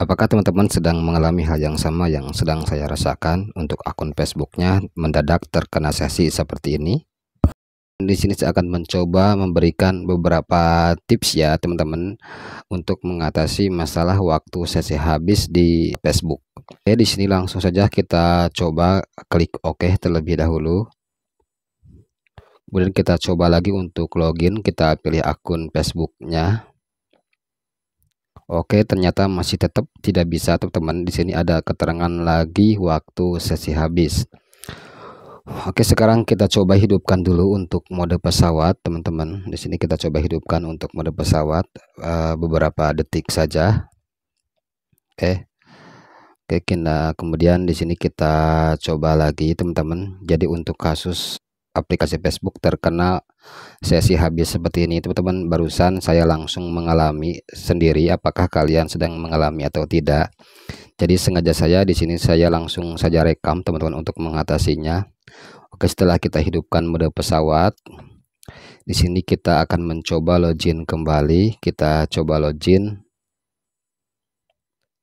Apakah teman-teman sedang mengalami hal yang sama yang sedang saya rasakan untuk akun Facebooknya mendadak terkena sesi seperti ini? Di sini saya akan mencoba memberikan beberapa tips ya teman-teman untuk mengatasi masalah waktu sesi habis di Facebook. Oke, di sini langsung saja kita coba klik OK terlebih dahulu. Kemudian kita coba lagi untuk login, kita pilih akun Facebooknya Oke, ternyata masih tetap tidak bisa teman-teman. Di sini ada keterangan lagi waktu sesi habis. Oke, sekarang kita coba hidupkan dulu untuk mode pesawat, teman-teman. Di sini kita coba hidupkan untuk mode pesawat uh, beberapa detik saja. Oke. Oke, kita kemudian di sini kita coba lagi, teman-teman. Jadi untuk kasus aplikasi Facebook terkena sesi habis seperti ini. Teman-teman barusan saya langsung mengalami sendiri apakah kalian sedang mengalami atau tidak. Jadi sengaja saya di sini saya langsung saja rekam teman-teman untuk mengatasinya. Oke setelah kita hidupkan mode pesawat di sini kita akan mencoba login kembali. Kita coba login.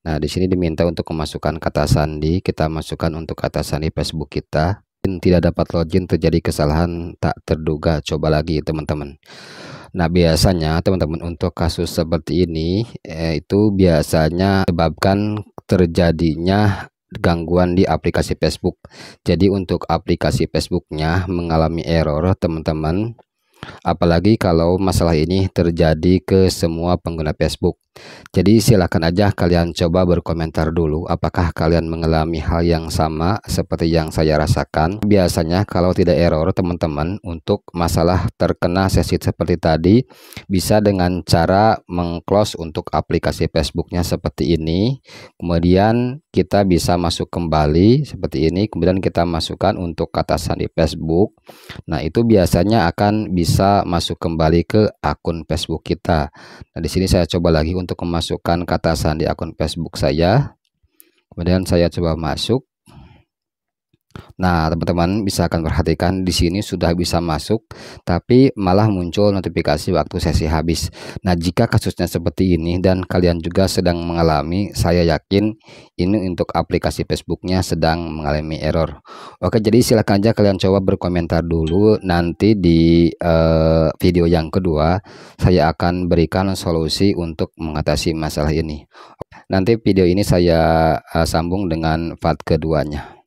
Nah, di sini diminta untuk memasukkan kata sandi, kita masukkan untuk kata sandi Facebook kita tidak dapat login terjadi kesalahan tak terduga. Coba lagi teman-teman. Nah biasanya teman-teman untuk kasus seperti ini eh, itu biasanya sebabkan terjadinya gangguan di aplikasi Facebook. Jadi untuk aplikasi Facebooknya mengalami error teman-teman apalagi kalau masalah ini terjadi ke semua pengguna Facebook. Jadi silakan aja kalian coba berkomentar dulu apakah kalian mengalami hal yang sama seperti yang saya rasakan. Biasanya kalau tidak error teman-teman untuk masalah terkena sesi seperti tadi bisa dengan cara mengclose untuk aplikasi Facebooknya seperti ini. Kemudian kita bisa masuk kembali seperti ini kemudian kita masukkan untuk kata sandi Facebook. Nah itu biasanya akan bisa masuk kembali ke akun Facebook kita. Nah di sini saya coba lagi untuk memasukkan kata sandi akun Facebook saya. Kemudian saya coba masuk Nah, teman-teman bisa akan perhatikan di sini sudah bisa masuk, tapi malah muncul notifikasi waktu sesi habis. Nah, jika kasusnya seperti ini dan kalian juga sedang mengalami, saya yakin ini untuk aplikasi Facebooknya sedang mengalami error. Oke, jadi silahkan aja kalian coba berkomentar dulu. Nanti di uh, video yang kedua, saya akan berikan solusi untuk mengatasi masalah ini. Nanti video ini saya uh, sambung dengan part keduanya.